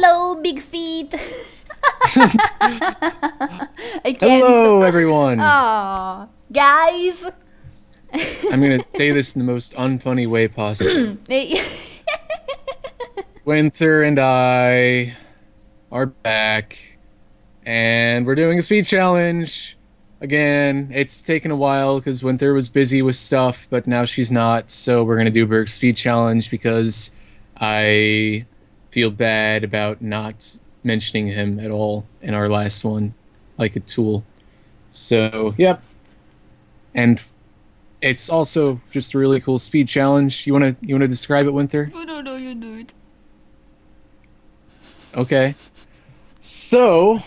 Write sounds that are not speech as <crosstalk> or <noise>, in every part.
Hello, big feet. <laughs> I can't. Hello, everyone. Aw, guys. I'm gonna say this in the most unfunny way possible. <clears throat> <laughs> Winther and I are back, and we're doing a speed challenge. Again, it's taken a while because Winther was busy with stuff, but now she's not. So we're gonna do Berg's speed challenge because I feel bad about not mentioning him at all in our last one, like a tool. So, yep. And it's also just a really cool speed challenge. You wanna you wanna describe it, Winther? I don't know, you do it. Okay. So,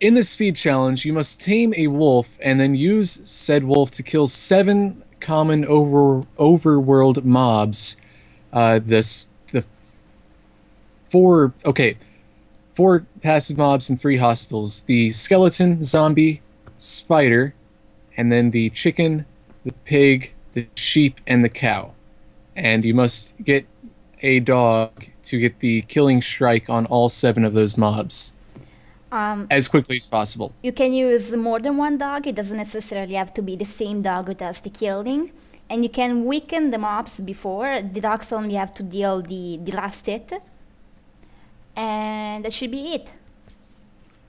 in the speed challenge, you must tame a wolf and then use said wolf to kill seven common over overworld mobs. Uh, this the four okay, four passive mobs and three hostiles: the skeleton, zombie, spider, and then the chicken, the pig, the sheep, and the cow. And you must get a dog to get the killing strike on all seven of those mobs Um, as quickly as possible. you can use more than one dog. It doesn't necessarily have to be the same dog who does the killing. And you can weaken the mobs before. The dogs only have to deal the, the last hit. And that should be it.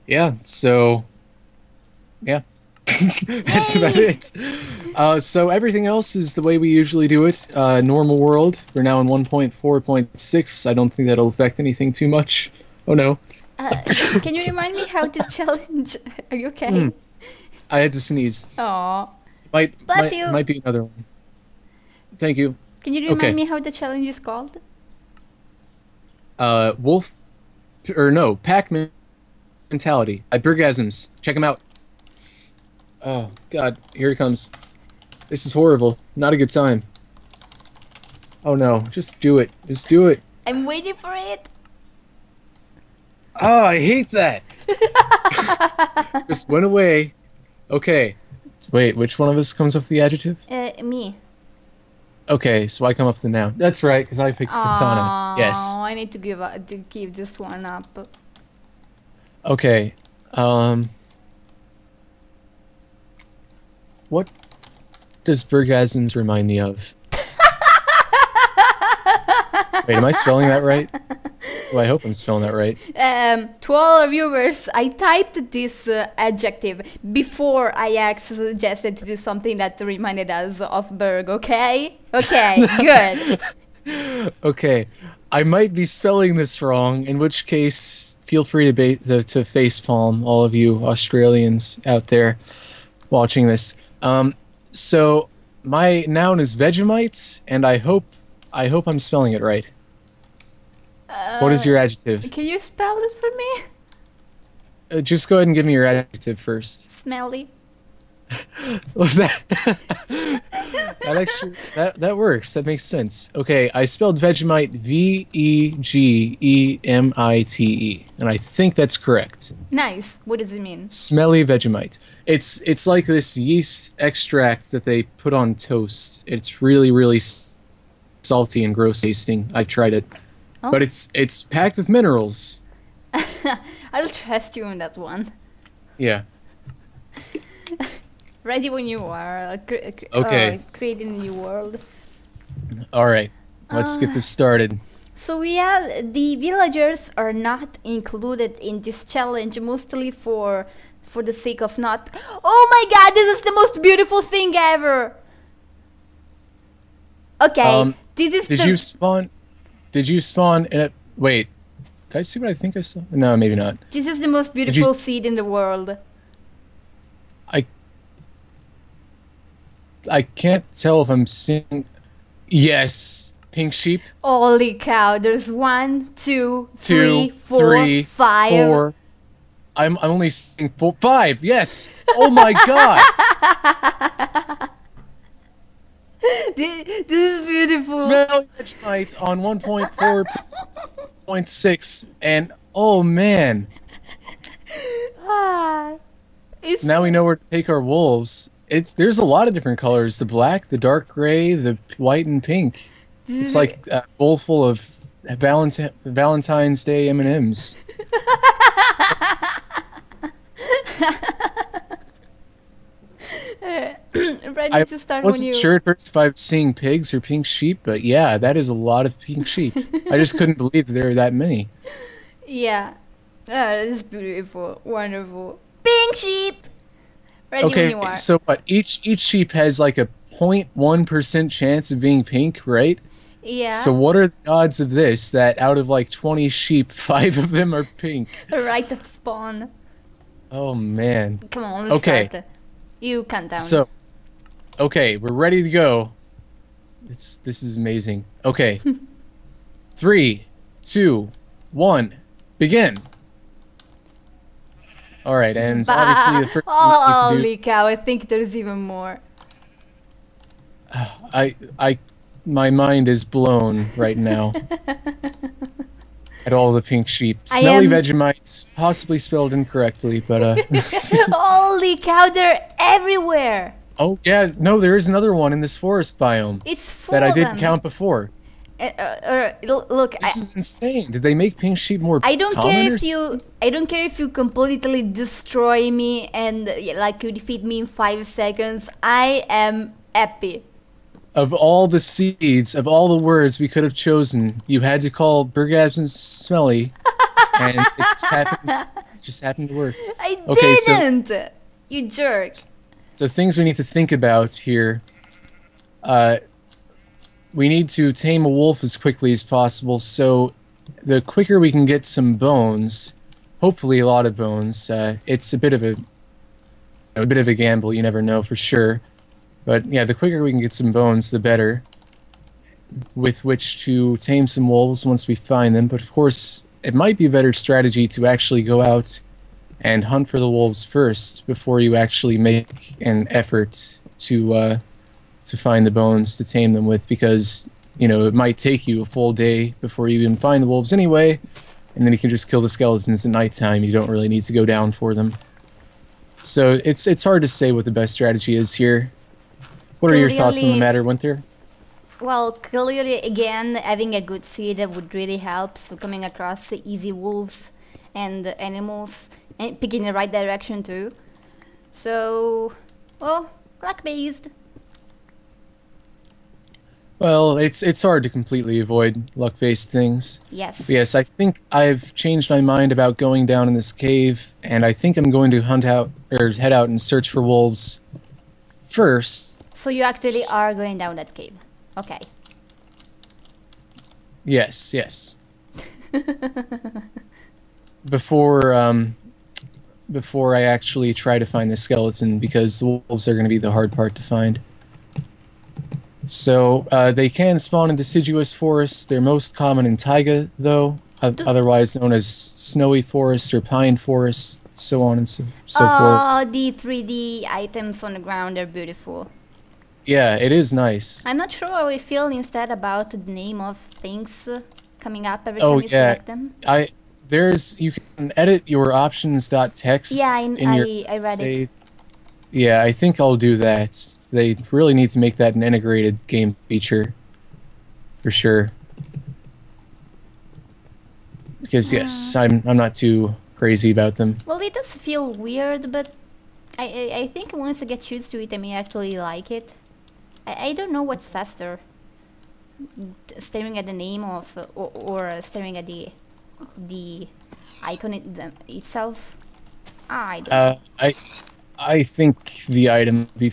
Yeah, so yeah. <laughs> That's about it. Uh, so everything else is the way we usually do it. Uh, normal world. We're now in 1.4.6. I don't think that'll affect anything too much. Oh no. Uh, <laughs> can you remind me how this challenge? <laughs> Are you okay? Hmm. I had to sneeze. Aw. Might Bless might, you. might be another one. Thank you. Can you remind Okay. me how the challenge is called? Uh, Wolf, or no, Pack Mentality by Bergasms. Check him out. Oh God, here he comes. This is horrible. Not a good time. Oh no, just do it. Just do it. I'm waiting for it. Oh, I hate that. <laughs> just went away. Okay. Wait, which one of us comes up with the adjective? Uh, me. Okay, so I come up with the noun. That's right, because I picked katana. Yes. Oh, I need to give up, to give this one up. Okay. Um. What does Bergasms remind me of? <laughs> Wait, am I spelling that right? Well, I hope I'm spelling that right. Um, to all our viewers, I typed this uh, adjective before I asked suggested to do something that reminded us of Berg. Okay. Okay. <laughs> good. Okay, I might be spelling this wrong, in which case, feel free to ba- to, to facepalm all of you Australians out there watching this. Um, so my noun is Vegemite, and I hope I hope I'm spelling it right. What is your adjective? Can you spell it for me? Uh, just go ahead and give me your adjective first. Smelly. <laughs> Was that <laughs> that actually that that works. That makes sense. Okay, I spelled Vegemite V E G E M I T E, and I think that's correct. Nice. What does it mean? Smelly Vegemite. It's it's like this yeast extract that they put on toast. It's really really salty and gross tasting. I tried it, Oh. but it's it's packed with minerals. <laughs> I'll trust you on that one. Yeah. <laughs> Ready when you are. uh, cre- cre- Okay. uh, creating a new world. All right. Let's Ah. get this started. So we have the villagers are not included in this challenge mostly for for the sake of not <gasps> Oh my god, this is the most beautiful thing ever. Okay, Um, this is Did the you spawn? Did you spawn in a? Wait. Did I see what I think I saw? No, maybe not. this is the most you- beautiful seed in the world. I... I can't tell if I'm seeing. Yes, pink sheep. Holy cow, there's one, two, Two, three, four, three, five. Four. I'm I'm only seeing four, five. Yes. Oh my god. <laughs> This, is beautiful. Smell Vegemite on 1.4.6, and oh man, Ah, it's now we know where to take our wolves. It's there's a lot of different colors: the black, the dark gray, the white, and pink. It's like a bowl full of Valentine Valentine's Day M and M's. <laughs> <clears throat> Ready I to start when wasn't you. sure at first if I was seeing pigs or pink sheep, but yeah, that is a lot of pink sheep. I just couldn't <laughs> believe there are that many. Yeah. Ah, that is beautiful. Wonderful. Pink sheep! Ready Okay, so what? Each each sheep has like a 0.1 percent chance of being pink, right? yeah. So what are the odds of this? That out of like 20 sheep, <laughs> five of them are pink. right at spawn. Oh man. Come on, let's Okay. start. You count down. So, okay, we're ready to go. It's this is amazing. Okay, <laughs> three, two, one, begin. All right, and obviously the first thing we need Holy cow, I think there's even more. <sighs> I, I, my mind is blown right now <laughs> at all the pink sheep. Smelly am- Vegemites, possibly spelled incorrectly, but uh. <laughs> Holy cow, they're everywhere! oh yeah, no, there is another one in this forest biome It's full that I didn't them. count before. Uh, uh, uh, look, I, This is insane. Did they make pink sheep more I don't care if you I don't care if you completely destroy me and like you defeat me in five seconds. I am happy. Of all the seeds, of all the words we could have chosen, you had to call Bergasms and Smelly, and it just happened. Just happened to work. I Okay, didn't. You jerk. So things we need to think about here. Uh, we need to tame a wolf as quickly as possible. So the quicker we can get some bones, hopefully a lot of bones. Uh, it's a bit of a a bit of a gamble. You never know for sure. But yeah, the quicker we can get some bones, the better. With which to tame some wolves once we find them. But of course, it might be a better strategy to actually go out and hunt for the wolves first before you actually make an effort to uh, to find the bones to tame them with, because you know it might take you a full day before you even find the wolves anyway, and then you can just kill the skeletons at nighttime. You don't really need to go down for them. So it's it's hard to say what the best strategy is here. What are your thoughts on the matter, Winther? Well, clearly, again, having a good seed would really help. So coming across the easy wolves and animals and picking the right direction too. So, well, luck based. Well, it's it's hard to completely avoid luck-based things. Yes. But yes, I think I've changed my mind about going down in this cave, and I think I'm going to hunt out or head out and search for wolves first. So you actually are going down that cave. Okay. Yes, yes. <laughs> before um, before I actually try to find the skeleton, because the wolves are going to be the hard part to find. So uh, they can spawn in deciduous forests. They're most common in taiga, though, Do- otherwise known as snowy forests or pine forests, so on and so, so oh, forth. the 3D items on the ground are beautiful. Yeah, it is nice. I'm not sure how we feel instead about the name of things coming up every Oh, time you yeah. select them. I there's you can edit your options.txt Yeah, I, in your I, I read it. Yeah, I think I'll do that. They really need to make that an integrated game feature. For sure. Because yes, Uh. I'm I'm not too crazy about them. Well, it does feel weird, but I, I, I think once I get used to it, I may actually like it. I, I don't know what's faster. Staring at the name of, uh, or, or staring at the the icon it, them itself. I don't know. Uh, I I think the item would be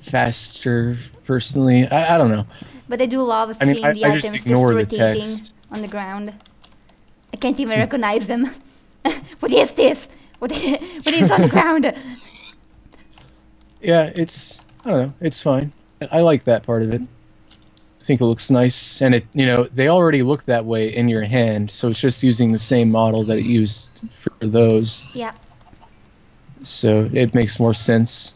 faster personally. I, I don't know. But I do love I mean, seeing I- the I items just just, the rotating text. on the ground. I can't even recognize them. <laughs> what is this? <laughs> What is on the ground? <laughs> Yeah, it's I don't know. It's fine. I like that part of it. I think it looks nice, and it you know they already look that way in your hand, so it's just using the same model that it used for those, Yeah. so it makes more sense.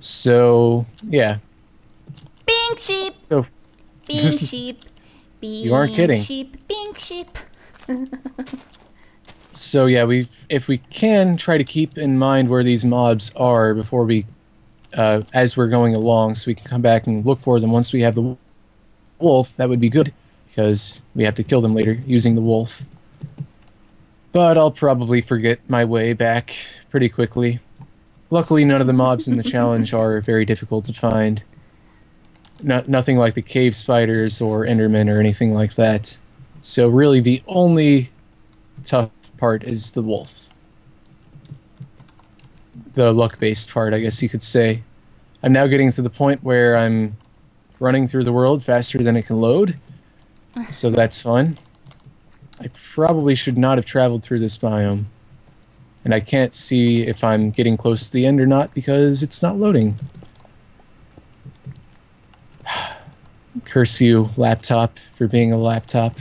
So yeah, Pink sheep. So- Pink <laughs> sheep. Pink You aren't kidding. Sheep. Pink sheep. <laughs> so yeah, we if we can try to keep in mind where these mobs are before we uh, as we're going along, so we can come back and look for them once we have the wolf. That would be good because we have to kill them later using the wolf. But I'll probably forget my way back pretty quickly. Luckily, none of the mobs in the challenge are very difficult to find. Not, nothing like the cave spiders or endermen or anything like that. So really, the only tough part is the wolf. The luck-based part, I guess you could say. I'm now getting to the point where I'm running through the world faster than it can load. So <laughs> that's fun. I probably should not have traveled through this biome. And I can't see if I'm getting close to the end or not because it's not loading. <sighs> Curse you, laptop, for being a laptop.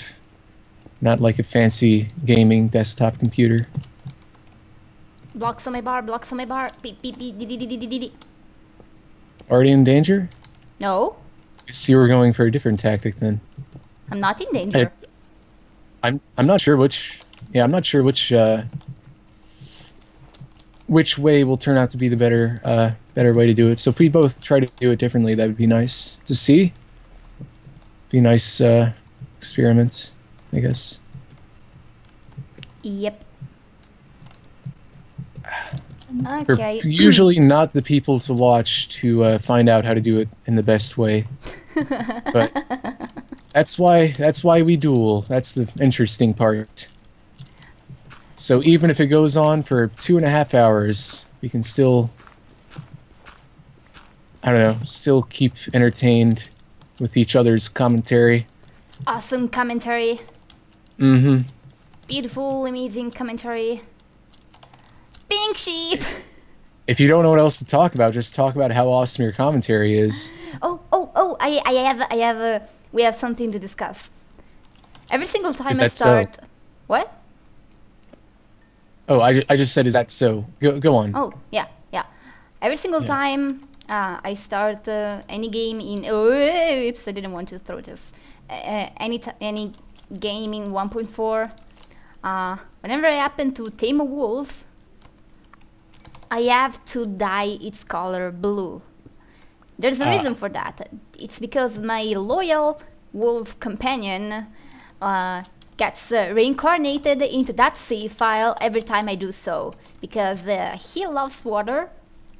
Not like a fancy gaming desktop computer. Blocks on my bar, blocks on my bar. Beep, beep, beep, dee, dee, dee, dee, dee. Already in danger? No, Guess you were going for a different tactic then. I'm not in danger. It's, I'm I'm not sure which yeah, I'm not sure which uh which way will turn out to be the better uh better way to do it. So if we both try to do it differently, that would be nice to see. Be nice uh experiment, I guess. Yep. We're usually not the people to watch to uh, find out how to do it in the best way. <laughs> but that's why that's why we duel. That's the interesting part. So even if it goes on for two and a half hours, we can still I don't know, still keep entertained with each other's commentary. awesome commentary. Mm-hmm. Beautiful, amazing commentary. Pink sheep. If you don't know what else to talk about, just talk about how awesome your commentary is. <gasps> Oh, oh, oh! I, I have, I have. A, we have something to discuss. Every single time I that so? start. What? Oh, I, I just said, is that so? Go, go on. Oh, yeah, yeah. Every single Yeah. time uh, I start uh, any game in. Oh, oops! I didn't want to throw this. Uh, any t- any game in 1.4. Uh, whenever I happen to tame a wolf, I have to dye its color blue. There's a Ah. reason for that. It's because my loyal wolf companion uh, gets uh, reincarnated into that save file every time I do so. Because uh, he loves water,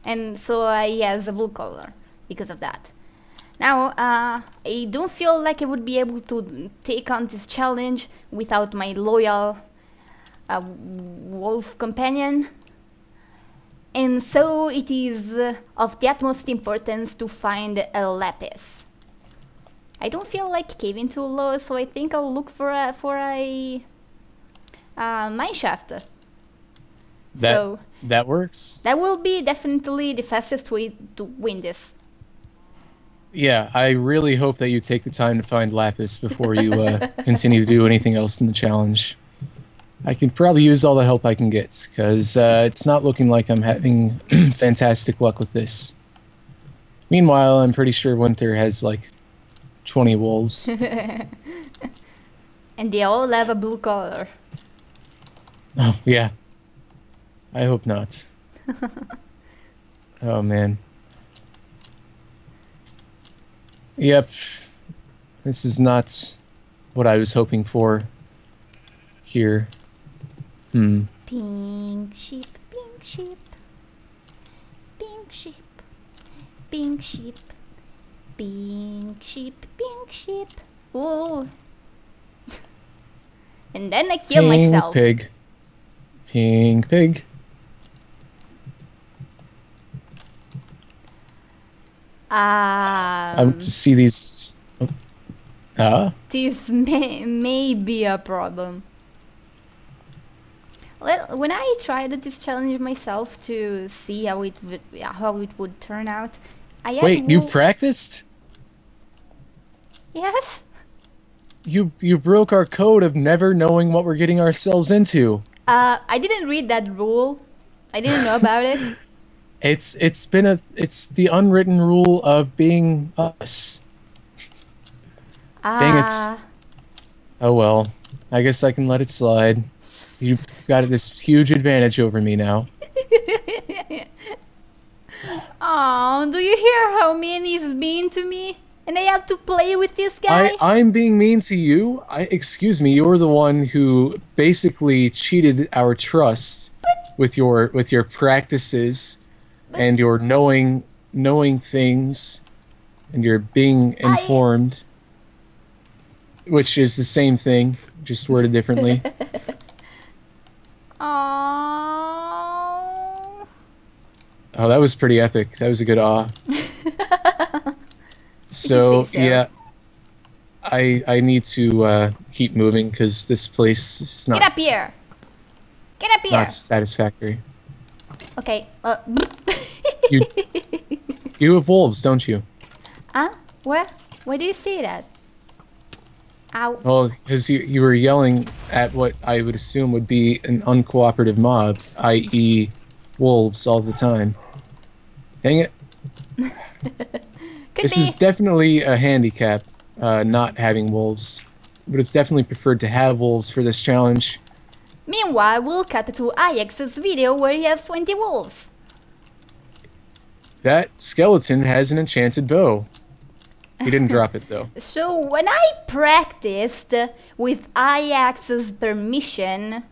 and so uh, he has a blue color because of that. Now, uh, I don't feel like I would be able to take on this challenge without my loyal uh, wolf companion. And so it is uh, of the utmost importance to find a lapis. I don't feel like caving too low, so I think I'll look for a for a uh, mine shaft. That so that works. that will be definitely the fastest way to win this. Yeah, I really hope that you take the time to find Lapis before you uh, <laughs> continue to do anything else in the challenge. I can probably use all the help I can get because uh, it's not looking like I'm having <clears throat> fantastic luck with this. Meanwhile, I'm pretty sure Winther has like 20 wolves. <laughs> And they all have a blue color. oh, yeah. I hope not. <laughs> oh, man. Yep. This is not what I was hoping for here. Hmm. Pink sheep, pink sheep, pink sheep, pink sheep, pink sheep, pink sheep. Ooh. <laughs> and then I kill Pink myself. pig. Pink pig. I Um, to see these. Ah, this may, may be a problem. Well, when I tried this challenge myself to see how it would, how it would turn out, I wait, you practiced? yes. You you broke our code of never knowing what we're getting ourselves into. Uh, I didn't read that rule. I didn't know about it. <laughs> It's it's been a it's the unwritten rule of being us. Dang it. Ah, Oh well, I guess I can let it slide. You've got this huge advantage over me now. <laughs> Oh, do you hear how mean he's being to me? And I have to play with this guy? I, I'm being mean to you. I excuse me, you're the one who basically cheated our trust with your with your practices and you're knowing knowing things and you're being I- informed. Which is the same thing, just worded differently. Oh. <laughs> oh, that was pretty epic. That was a good awe. <laughs> so, so. yeah. I I need to uh, keep moving because this place is not Get up here. Get up here. not satisfactory. Okay. Uh, <laughs> You you have wolves, don't you? huh? Where? Where do you see that? Ow. Well, because you, you were yelling at what I would assume would be an uncooperative mob, i.e., wolves all the time. Dang it. <laughs> This be. is definitely a handicap, uh, not having wolves. Would have definitely preferred to have wolves for this challenge. Meanwhile, we'll cut to Ajax's video where he has 20 wolves. That skeleton has an enchanted bow. He didn't <laughs> drop it, though. So when I practiced with Ajax's permission,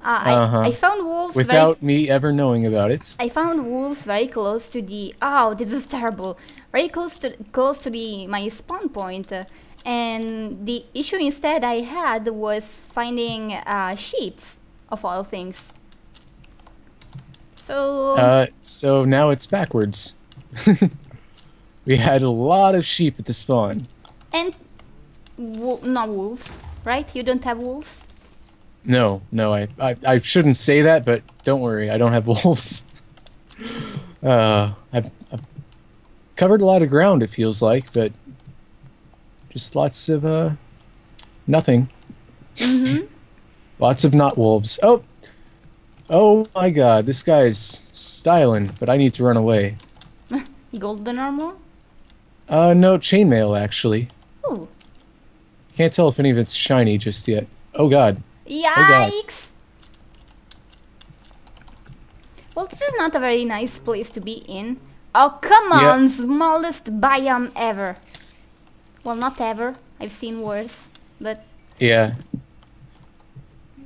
uh, I, Uh-huh. I found wolves very Without me ever knowing about it. I found wolves very close to the. Oh, this is terrible. Very close to close to the my spawn point, uh, and the issue instead I had was finding uh, sheeps of all things. So Uh, so now it's backwards. <laughs> we had a lot of sheep at the spawn. and wo- not wolves, right? You don't have wolves. No, no, I, I, I shouldn't say that, but don't worry, I don't have <laughs> wolves. Uh, I've, I've covered a lot of ground, it feels like, but just lots of, uh, nothing. <laughs> lots of not wolves. Oh! Oh my god, this guy's styling, but I need to run away. <laughs> Golden armor. Uh, no, chainmail, actually. Ooh, Can't tell if any of it's shiny just yet. Oh god. God. yikes! Well, this is not a very nice place to be in. Oh, come on, smallest biome ever. Well, not ever. I've seen worse, but Yeah.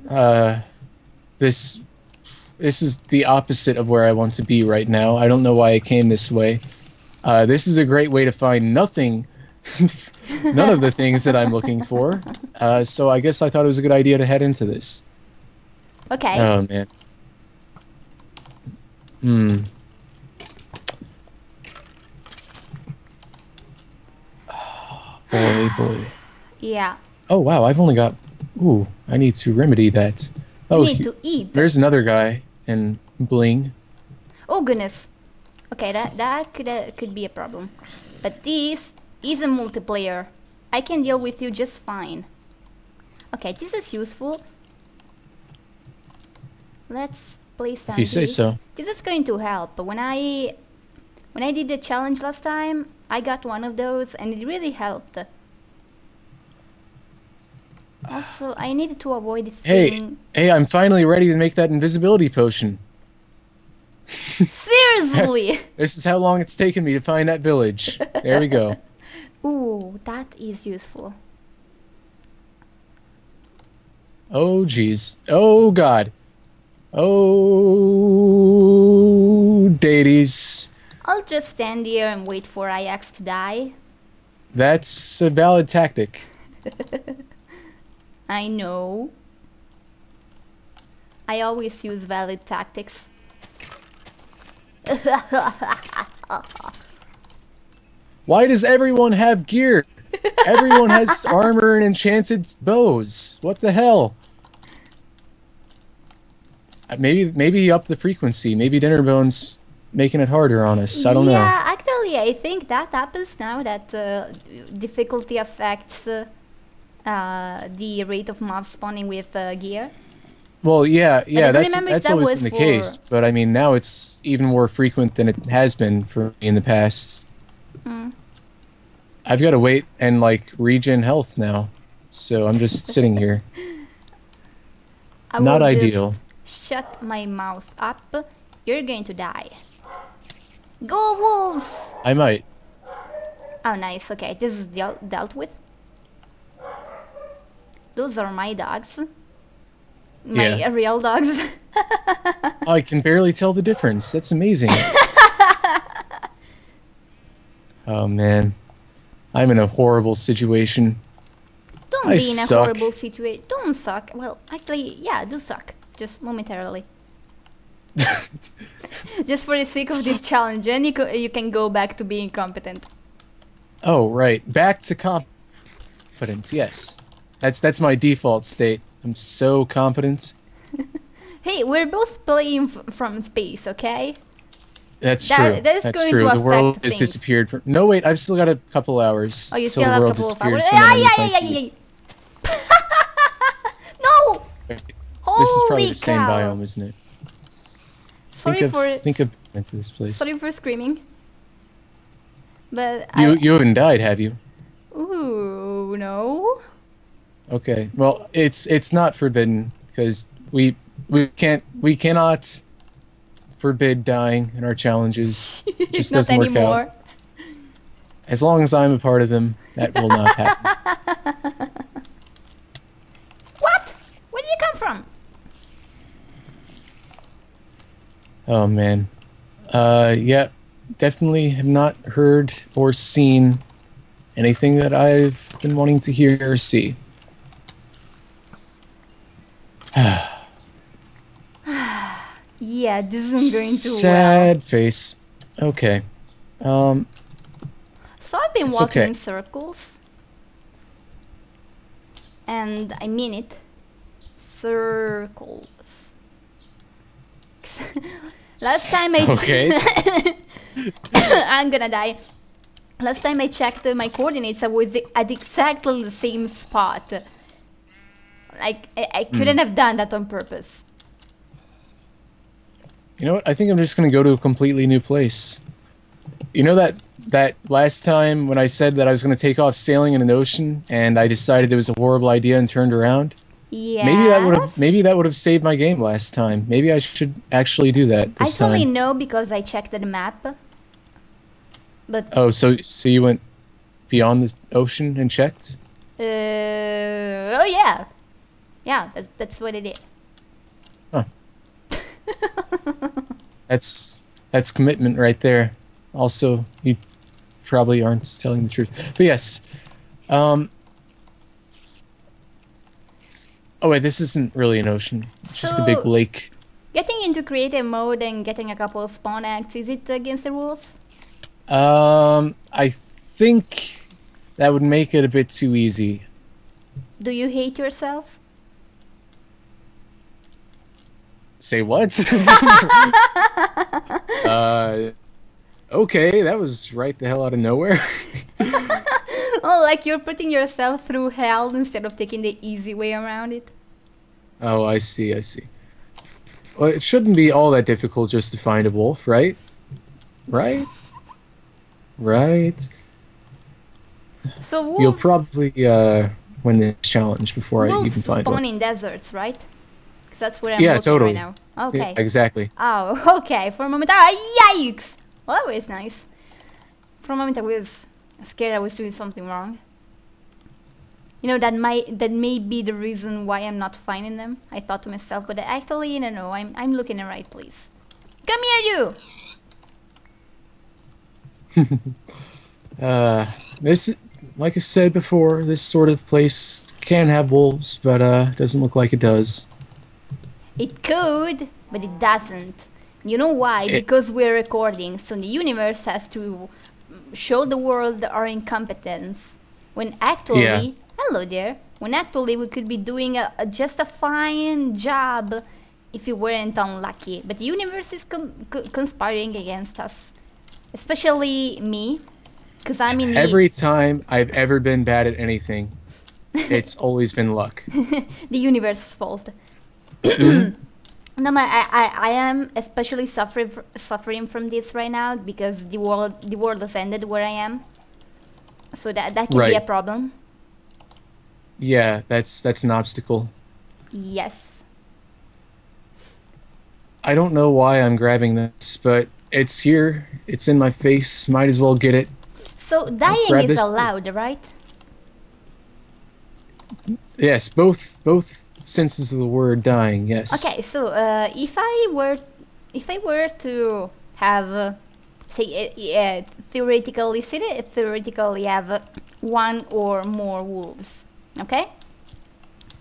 Uh, this this is the opposite of where I want to be right now. I don't know why I came this way. Uh, this is a great way to find nothing, <laughs> none of the things that I'm looking for. Uh, so I guess I thought it was a good idea to head into this. okay. Oh man. Hmm. Boy, boy. yeah. Oh wow, I've only got. Ooh, I need to remedy that. You Oh, need to eat. there's another guy in bling. Oh goodness. Okay, that that could uh, could be a problem. But this is a multiplayer. I can deal with you just fine. Okay, this is useful. Let's place down you say so. This is going to help. When I when I did the challenge last time, I got one of those and it really helped. Also, I needed to avoid this Hey, thing. hey, I'm finally ready to make that invisibility potion. Seriously! <laughs> This is how long it's taken me to find that village. There we go. <laughs> Ooh, that is useful. Oh jeez. Oh god. Oh deities. I'll just stand here and wait for Ajax to die. That's a valid tactic. <laughs> I know. I always use valid tactics. <laughs> Why does everyone have gear? Everyone has <laughs> armor and enchanted bows. What the hell? Uh, Maybe maybe upped the frequency. Maybe Dinnerbone's making it harder on us. I don't yeah, know. actually, I think that happens now that uh, difficulty affects uh, uh, the rate of mob spawning with uh, gear. Well, yeah, yeah, that's that's that always been the case. But I mean, now it's even more frequent than it has been for me in the past. Hmm. I've got to wait and like regen health now, so I'm just <laughs> sitting here. Not ideal. Shut my mouth up. You're going to die. Go wolves! I might. Oh, nice. Okay, this is deal dealt with. Those are my dogs. My Yeah. real dogs. <laughs> I can barely tell the difference. That's amazing. <laughs> oh man, I'm in a horrible situation. Don't I be in a suck. horrible situation. Don't suck. Well, actually, yeah, do suck. Just momentarily. <laughs> Just for the sake of this challenge, and you, co- you can go back to being competent. Oh right, back to confidence. Yes, that's that's my default state. I'm so competent. <laughs> Hey, we're both playing f- from space, okay? That's That- true. that is that's going true. to the world affect has things. disappeared. From... No wait, I've still got a couple hours. Oh, you till still the have a world couple of hours. Ah, yeah, yeah, yeah, feet. yeah. <laughs> no! This Holy is probably the same cow. biome, isn't it? Sorry think for of think of into this place. sorry for screaming. But You I, you haven't died, have you? Ooh, no. Okay. Well, it's it's not forbidden because we we can't we cannot forbid dying in our challenges. <laughs> It just doesn't work anymore. out. As long as I'm a part of them, that will not happen. <laughs> What? Where did you come from? Oh man. Uh yeah, definitely have not heard or seen anything that I've been wanting to hear or see. <sighs> Yeah, this isn't going too well. Sad face. Okay. Um So I've been walking okay. in circles. And I mean it. Circles. <laughs> Last time I Okay. <laughs> I'm gonna die. Last time I checked my coordinates, I was at exactly the same spot. Like I, I Hmm. couldn't have done that on purpose. You know what? I think I'm just gonna go to a completely new place. You know that that last time when I said that I was gonna take off sailing in an ocean and I decided it was a horrible idea and turned around? Yeah. Maybe that would have maybe that would have saved my game last time. Maybe I should actually do that I this totally time. know because I checked the map. But Oh, so so you went beyond the ocean and checked? uh, oh yeah, yeah, that's that's what it is. That's that's commitment right there. Also, you probably aren't telling the truth. But yes. Um Oh wait, this isn't really an ocean. It's just a big lake. Getting into creative mode and getting a couple of spawn eggs, is it against the rules? Um I think that would make it a bit too easy. Do you hate yourself? Say what? <laughs> <laughs> uh Okay, that was right the hell out of nowhere. <laughs> Oh, like you're putting yourself through hell instead of taking the easy way around it? oh, I see, I see. Well, it shouldn't be all that difficult just to find a wolf, right? Right? <laughs> Right. So wolves, You'll probably uh, win this challenge before I wolves even find spawn one. in deserts, right? Because that's where I'm Yeah, looking totally. right now. Yeah, Okay. exactly. Oh, <laughs> okay. For a moment, ah, yikes! Well, that was nice. For a moment, I was scared I was doing something wrong. You know that might that may be the reason why I'm not finding them. I thought to myself, but actually, no, no, I'm I'm looking in the right place. Come here, you. <laughs> Uh, this, like I said before, this sort of place can have wolves, but uh, doesn't look like it does. It could, but it doesn't. You know why? It- because we're recording, so the universe has to show the world our incompetence. When actually, hello there. When actually we could be doing a, a just a fine job if we weren't unlucky. But the universe is conspiring against us, especially me, because I'm in the Every time I've ever been bad at anything, <laughs> it's always been luck. <laughs> the universe's fault. Mm-hmm. <clears throat> no, my, I, I, I am especially suffering suffering from this right now because the world the world has ended where I am. So that that can be a Right. problem. Yeah, that's that's an obstacle. Yes. I don't know why I'm grabbing this, but It's here. It's in my face. Might as well get it. So dying is allowed, right? Yes, both both senses of the word dying. Yes. Okay, so uh, if I were, if I were to have, uh, say, uh, uh, theoretically, say theoretically have uh, one or more wolves, okay?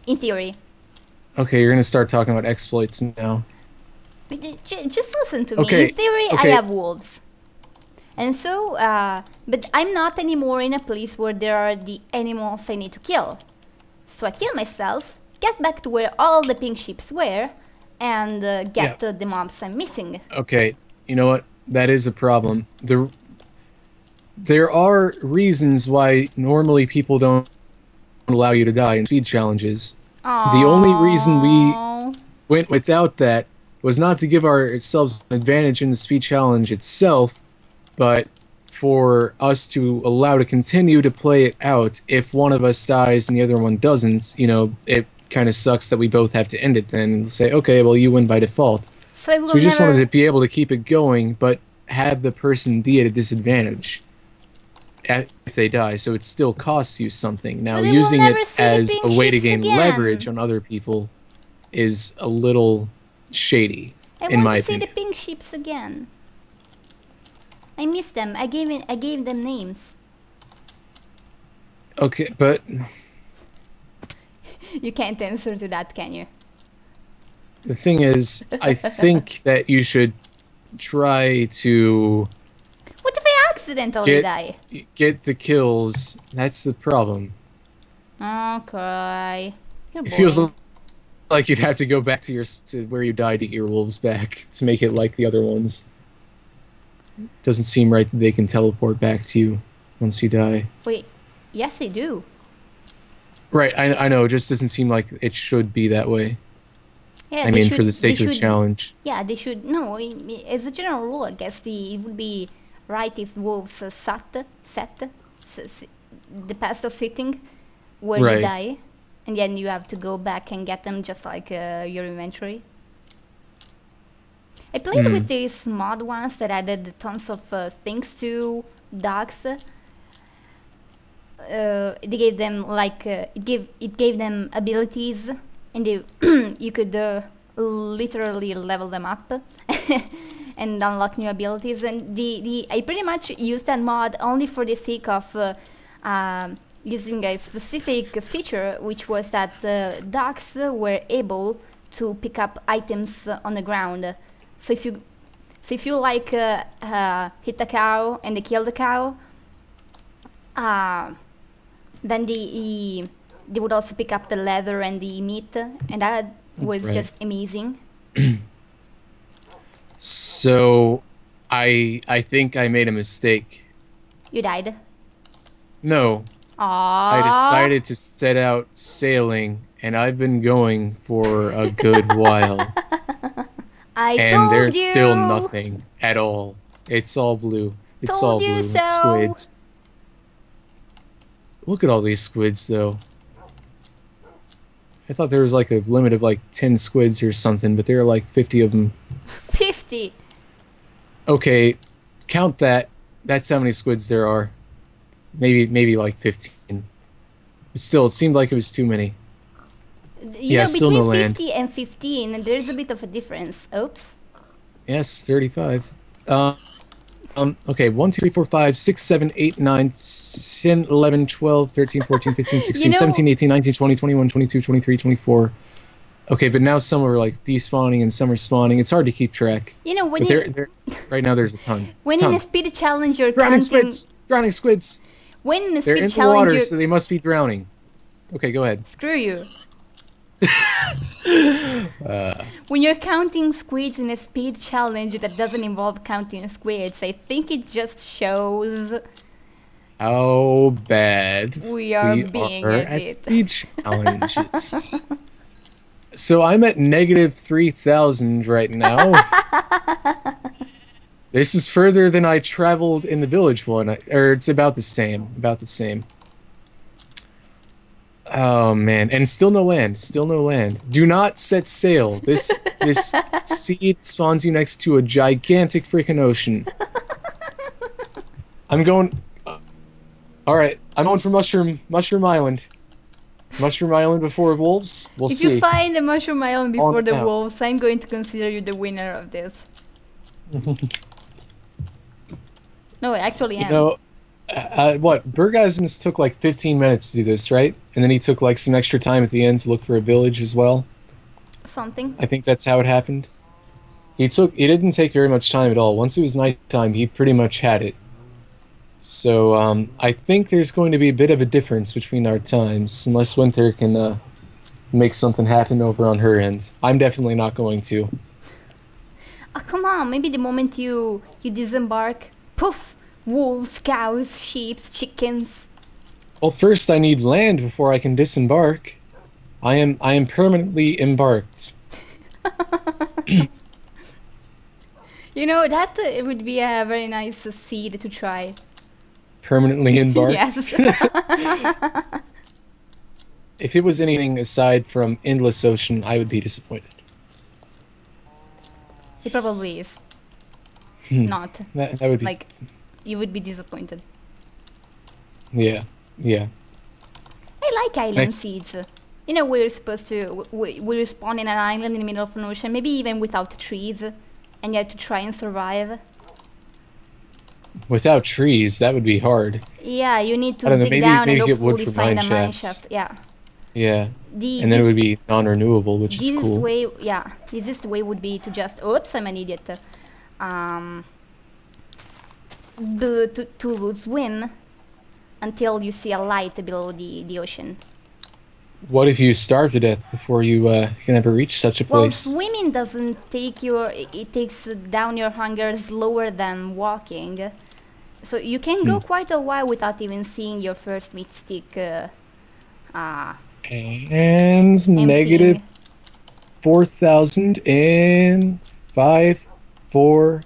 In theory, Okay, you're gonna start talking about exploits now. Just listen to me. Okay, In theory, I have wolves, and so, uh, but I'm not anymore in a place where there are the animals I need to kill. So I kill myself, get back to where all the pink ships were, and uh, get Yeah. the mobs I'm missing. Okay, you know what? That is a problem. The there are reasons why normally people don't allow you to die in speed challenges. The only reason we- Went without that was not to give ourselves an advantage in the speed challenge itself, but for us to allow to continue to play it out. If one of us dies and the other one doesn't, you know, it kind of sucks that we both have to end it then and say, okay, well, you win by default. So I will So we just never. wanted to be able to keep it going, but have the person be at a disadvantage at, if they die. So it still costs you something. Now, I using it as a way to gain again. leverage on other people is a little shady, I in want my to see opinion. the pink ships again. I miss them. I gave it. I gave them names. Okay, but <laughs> You can't answer to that, can you? the thing is, I think <laughs> that you should try to What if I accidentally Get- die? get the kills. That's the problem. Okay. It feels like you'd have to go back to your to where you died to get your wolves back <laughs> to make it like the other ones. Doesn't seem right that they can teleport back to you once you die. Wait. Yes, they do. Right, I, I know. It just doesn't seem like it should be that way. Yeah. I they mean, for the sake of should- challenge. Yeah, they should. No, as a general rule, I guess the it would be right if wolves uh, sat, set, s- s- the past of sitting, where Right. you die, and then you have to go back and get them just like uh, your inventory. I played Hmm. with these mod ones that added tons of uh, things to dogs. Uh, they gave them like uh, it gave it gave them abilities, and they <clears throat> you could uh, literally level them up <laughs> and unlock new abilities. And the, the I pretty much used that mod only for the sake of uh, um, using a specific feature, which was that uh, dogs were able to pick up items on the ground. So if you so if you like uh, uh, hit a cow and they kill the cow, uh, then the, the they would also pick up the leather and the meat, and that was Right. just amazing. So, I I think I made a mistake. You died. No, Aww. I decided to set out sailing, and I've been going for a good <laughs> while, I and there's you. still nothing at all. It's all blue. It's Told all blue. so. Look at all these squids, though. I thought there was like a limit of like 10 squids or something, but there are like 50 of them. Fifty. Okay, count that. That's how many squids there are. Maybe maybe like 15. But still, it seemed like it was too many. You Yeah, know, still between no land. 50 and 15, there's a bit of a difference. Oops. Yes, 35. Uh, um, okay, 1, 2, 3, 4, 5, 6, 7, 8, 9, 10, 11, 12, 13, 14, 15, <laughs> 16, know- 17, 18, 19, 20, 21, 22, 23, 24. Okay, but now some are like despawning and some are spawning. It's hard to keep track. You know, when But you, there, right now there's a ton. <laughs> when ton. in a speed challenge you're drowning counting. squids! Drowning squids! When in a They're speed in the water, you're so they must be drowning. Okay, go ahead. Screw you. Uh, <laughs> When you're counting squids in a speed challenge that doesn't involve counting squids, I think it just shows how bad we are we being are at speed challenges. <laughs> so I'm at negative 3,000 right now. <laughs> this is further than I traveled in the village one, or it's about the same. About the same. Oh man, and still no land. Still no land. Do not set sail. This <laughs> this seed spawns you next to a gigantic freaking ocean. I'm going. Uh, all right, I'm going for mushroom Mushroom Island. Mushroom Island before wolves. We'll if see. you find the Mushroom Island before On the out. wolves, I'm going to consider you the winner of this. <laughs> no, I actually You am. know, uh, what Bergasms took like 15 minutes to do this, right? And then he took like some extra time at the end to look for a village as well. Something. I think that's how it happened. He took. It didn't take very much time at all. Once it was nighttime, he pretty much had it. So um, I think there's going to be a bit of a difference between our times, unless Winther can uh, make something happen over on her end. I'm definitely not going to. Oh, come on. Maybe the moment you you disembark, poof, wolves, cows, sheep, chickens. Well, first I need land before I can disembark. I am I am permanently embarked. <laughs> You know that uh, it would be a very nice uh, seed to try. Permanently <laughs> embarked. yes. <laughs> If it was anything aside from endless ocean, I would be disappointed. it probably is. Hmm. Not That, that would be like you would be disappointed. yeah yeah. I like island Next. seeds. You know, we're supposed to we, we spawn in an island in the middle of an ocean, maybe even without trees, and you have to try and survive. Without trees, that would be hard. Yeah, you need to don't know, dig maybe- down maybe and hopefully find a mine mine shaft. Yeah. Yeah, The, and then it would be non-renewable, which is cool. way, yeah, the easiest way would be to just. Oops, I'm an idiot. Um, to to swim until you see a light below the the ocean. What if you starve to death before you uh, can ever reach such a place? Well, swimming doesn't take your. It, takes down your hunger slower than walking, so you can go Hmm. quite a while without even seeing your first meat stick. Uh, uh, and negative emptying. four thousand in five, four,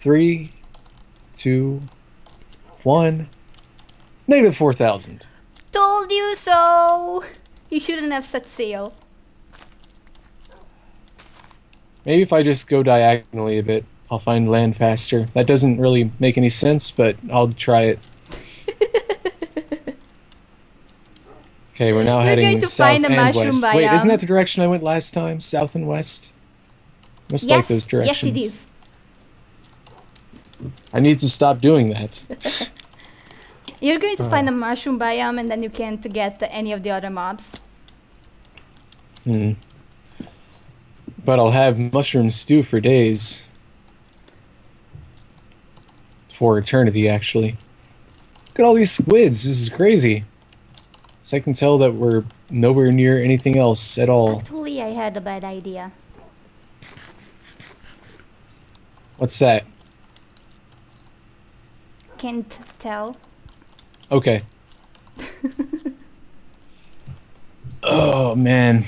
three, two, one. Negative four thousand. Told you so. You shouldn't have set sail. Maybe if I just go diagonally a bit, I'll find land faster. That doesn't really make any sense, but I'll try it. <laughs> Okay, we're now We're heading going to south find a and mushroom west. Wait, isn't um, that the direction I went last time? South and west. Must yes, like those directions. yes, it is. I need to stop doing that. <laughs> You're going to Uh. find a mushroom biome, and then you can't get any of the other mobs. Hmm. But I'll have mushroom stew for days. For eternity, actually. Look at all these squids. This is crazy. So I can tell that we're nowhere near anything else at all. Actually, I had a bad idea. What's that? Can't tell. Okay. <laughs> oh, man.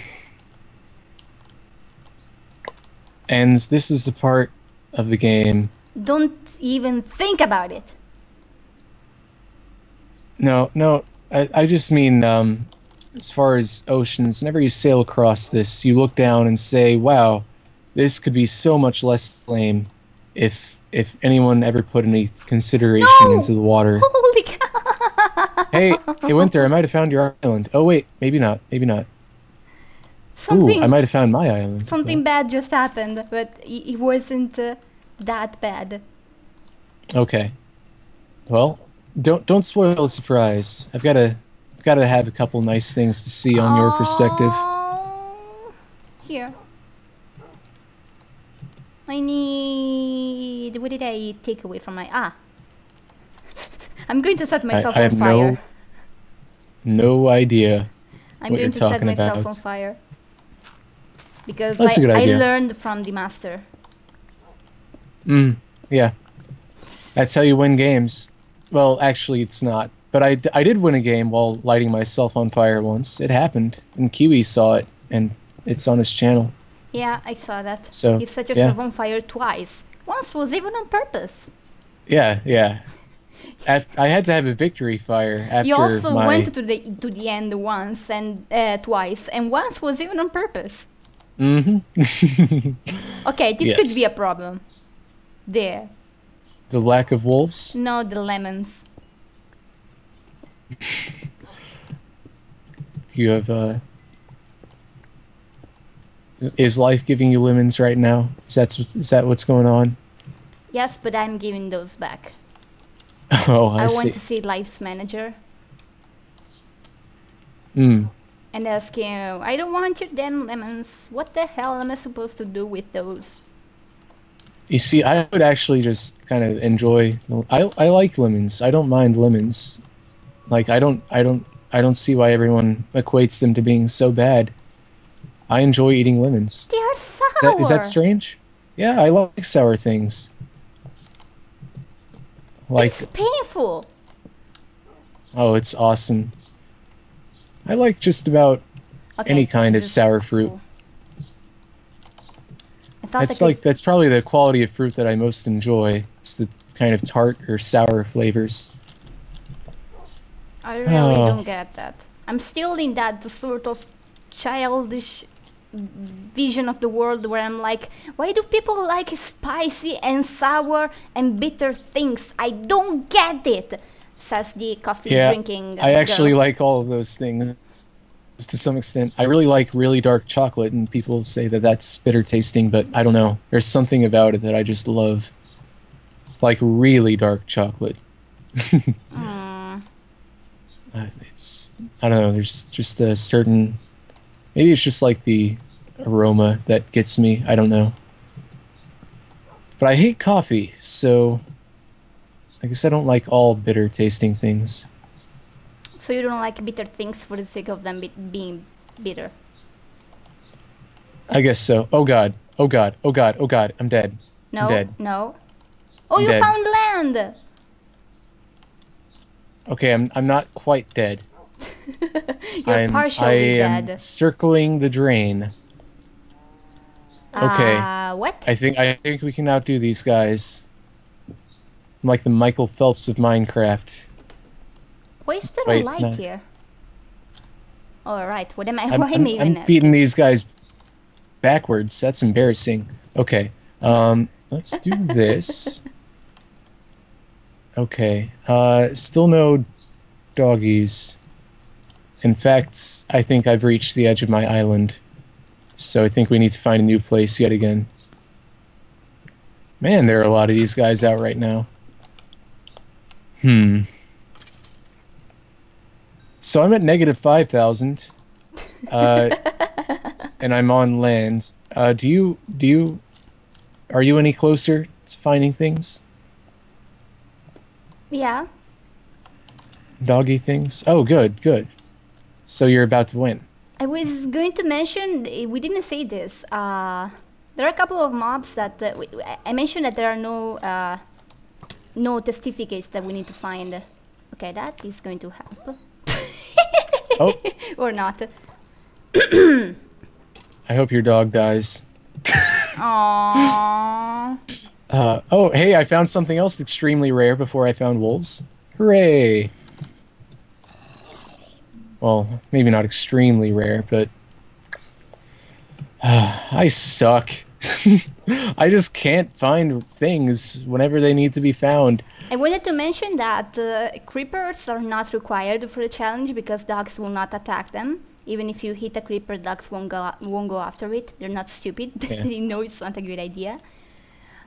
And this is the part of the game Don't even think about it. No, no. I, I just mean, um, as far as oceans, whenever you sail across this, you look down and say, "Wow, this could be so much less lame if if anyone ever put any consideration No! into the water." Holy cow! hey, it went there. I might have found your island. Oh wait, maybe not. Maybe not. Something, Ooh, I might have found my island. something bad just happened, but it wasn't uh, that bad. Okay. Well, don't don't spoil the surprise. I've got to I've got to have a couple nice things to see on your perspective. Here. I need. What did I take away from my. Ah. <laughs> I'm going to set myself I on have fire. no no idea. I'm going to set myself about. on fire. Because That's I, I learned from the master. Mm, yeah. That's how you win games. Well, actually, it's not. But I, d- I did win a game while lighting myself on fire once. It happened. And Kiwi saw it, and it's on his channel. Yeah, I saw that. So, you set yeah. yourself on fire twice. Once was even on purpose. Yeah, yeah. I had to have a victory fire after You also my. went to the to the end once and uh, twice, and once was even on purpose. Mm-hmm. <laughs> Okay, this could be a problem. There. the lack of wolves. No, the lemons. <laughs> You have. uh Is life giving you lemons right now? Is that is that what's going on? Yes, but I'm giving those back. <laughs> Oh, I, I, see. want to see Life's manager Mm. and ask him, I don't want your damn lemons. What the hell am I supposed to do with those? You see, I would actually just kind of enjoy. I I like lemons. I don't mind lemons. Like I don't I don't I don't see why everyone equates them to being so bad. I enjoy eating lemons. They are Is sour. that is that strange? Yeah, I like sour things. Like it's painful. oh, it's awesome. I like just about Okay, any kind of is sour fruit. I thought That's like that's probably the quality of fruit that I most enjoy. It's the kind of tart or sour flavors. I really Oh. don't get that. I'm still in that sort of childish vision of the world where I'm like, why do people like spicy and sour and bitter things? I don't get it, says the coffee Yeah, drinking. I uh, actually girl. like all of those things to some extent. I really like really dark chocolate, and people say that that's bitter tasting, but I don't know. There's something about it that I just love. Like really dark chocolate. Mm, <laughs> Uh, It's I don't know. There's just a certain. Maybe it's just like the aroma that gets me. I don't know. But I hate coffee, so I guess I don't like all bitter tasting things. so you don't like bitter things for the sake of them be- being bitter. I guess so. Oh god. Oh god. Oh god. Oh god. I'm dead. No, dead. no. Oh, I'm you dead. found land. Okay, I'm I'm not quite dead. <laughs> You're I'm, I partially am dead. circling the drain. okay. Uh, what? I think I think we can outdo these guys. I'm like the Michael Phelps of Minecraft. Wasted is a light no. here? All right. What am I? <laughs> I'm, why am I'm, I even I'm beating these guys backwards. That's embarrassing. Okay. Um, let's do <laughs> this. Okay. Uh, still no doggies. In fact, I think I've reached the edge of my island. So I think we need to find a new place yet again. Man, there are a lot of these guys out right now. Hmm. So I'm at negative 5,000. Uh, <laughs> and I'm on land. Uh, do you, do you, are you any closer to finding things? Yeah. Doggy things? Oh, good, good. So you're about to win. I was going to mention eh, we didn't say this. Uh, there are a couple of mobs that uh, we, I mentioned that there are no uh, no testificates that we need to find. Okay, that is going to help. Oh. <laughs> or not. <coughs> I hope your dog dies. <laughs> Aww. Uh, oh, hey, I found something else extremely rare before I found wolves. Hooray! Well, maybe not extremely rare, but <sighs> I suck. <laughs> I just can't find things whenever they need to be found. I wanted to mention that uh, creepers are not required for the challenge because dogs will not attack them. Even if you hit a creeper, dogs won't go won't go after it. They're not stupid. <laughs> Yeah. they know it's not a good idea.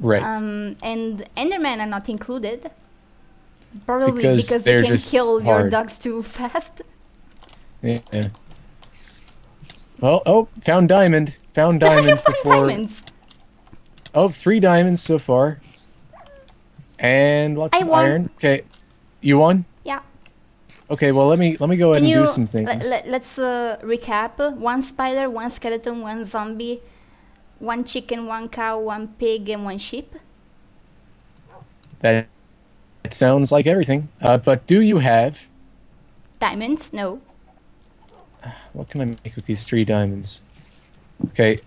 Right. Um, and Endermen are not included. Probably because, Because they can kill your dogs too <laughs> fast. Yeah. Well, oh, found diamond. Found <laughs> diamond before. diamonds. Oh, three diamonds so far. And lots I of won. iron. Okay. You won? Yeah. Okay, well let me let me go ahead Can and you do some things. let, us uh, recap? One spider, one skeleton, one zombie, one chicken, one cow, one pig, and one sheep. That it sounds like everything. Uh, but do you have Diamonds? No. What can I make with these three diamonds? Okay.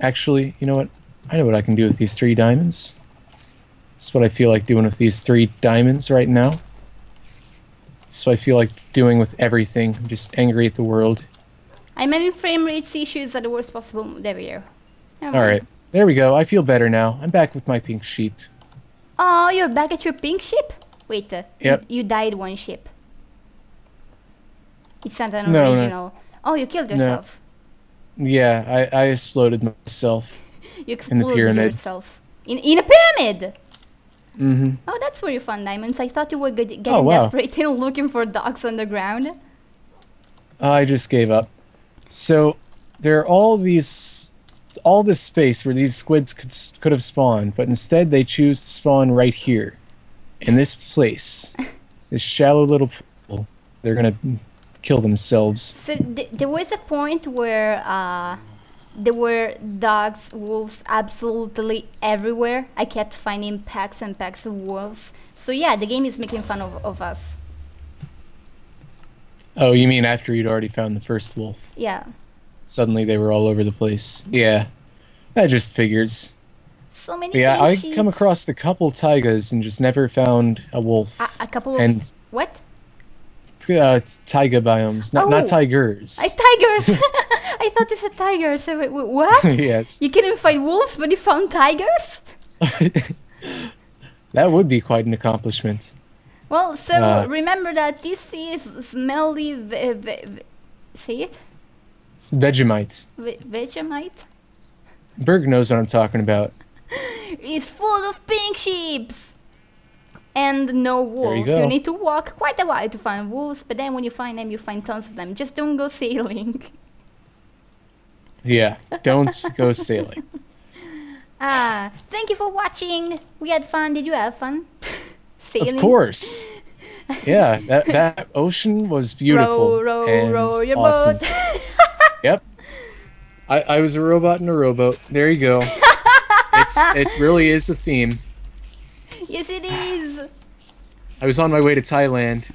Actually, you know what? I know what I can do with these three diamonds. That's what I feel like doing with these three diamonds right now. so I feel like doing with everything. I'm just angry at the world. I'm having frame rate issues at the worst possible. There we go. All right, there we go. I feel better now. I'm back with my pink sheep. Oh, you're back at your pink ship? Wait, uh, you- Yep. you, died one ship. It's not an No, no. original. Oh, you killed yourself. Yeah, I, I exploded myself. <laughs> You exploded pyramid. yourself. In, in a pyramid! hmm Oh, that's where you found diamonds. I thought you were get- getting Oh, wow. desperate <laughs> and looking for dogs underground. I just gave up. So there are all these, all this space where these squids could could have spawned, but instead they choose to spawn right here, in this place, <laughs> this shallow little pool. They're gonna kill themselves. So th- there was a point where uh, there were dogs, wolves absolutely everywhere. I kept finding packs and packs of wolves. So yeah, the game is making fun of, of us. Oh, you mean after you'd already found the first wolf? Yeah. Suddenly they were all over the place. Yeah, that just figures. So many But yeah, I come across a couple taigas and just never found a wolf. a, a couple of and what? Uh, it's taiga biomes, not Oh. not tigers. I tigers. <laughs> I thought you said tigers. So wait, wait, what? <laughs> yes, you couldn't find wolves, but you found tigers. <laughs> that would be quite an accomplishment. Well, so Uh, remember that this is smelly. Ve- ve- say it. It's Vegemites. Ve- Vegemite. Berg knows what I'm talking about. it's full of pink sheeps and no wolves. You need to walk quite a while to find wolves, but then when you find them, you find tons of them. Just don't go sailing. Yeah, don't <laughs> go sailing. Ah, thank you for watching. We had fun. Did you have fun? <laughs> sailing. Of course. Yeah, that <laughs> that ocean was beautiful. Row, row, row your awesome. boat. Yep. I, I was a robot in a rowboat. There you go. it's it really is a theme. Yes, it is. I was on my way to Thailand.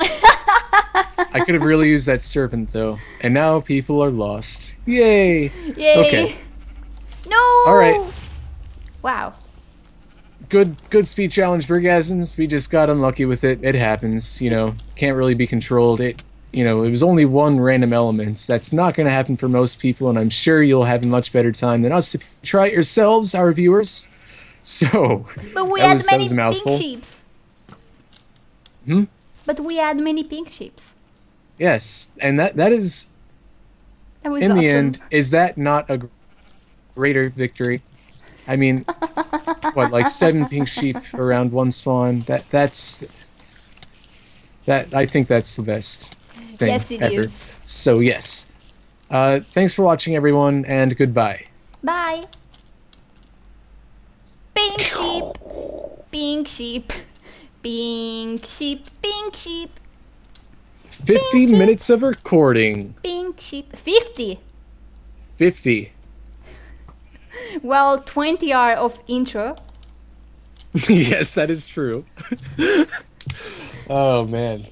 I could have really used that serpent though, and now people are lost. Yay! Yay. Okay. No. All right. Wow. Good good speed challenge Bergasms. We just got unlucky with it. It happens. You know, can't really be controlled. It you know, it was only one random element. That's not going to happen for most people, and I'm sure you'll have a much better time than us if you try it yourselves, our viewers. <laughs> So, But we had was- many pink sheeps. Hmm? But we had many pink sheeps. yes, and that that is That was in awesome. the end, is that not a gr- greater victory? I mean, <laughs> what like seven pink sheep around one spawn? That that's that I think that's the best thing Yes, it ever. is. So yes, uh, thanks for watching, everyone, and goodbye. Bye. Pink sheep. Pink sheep. Pink sheep. Pink sheep. Fifty sheep. minutes of recording. Pink sheep. 50. Fifty. <laughs> Well, 20 are of intro. <laughs> yes, that is true. <laughs> oh man.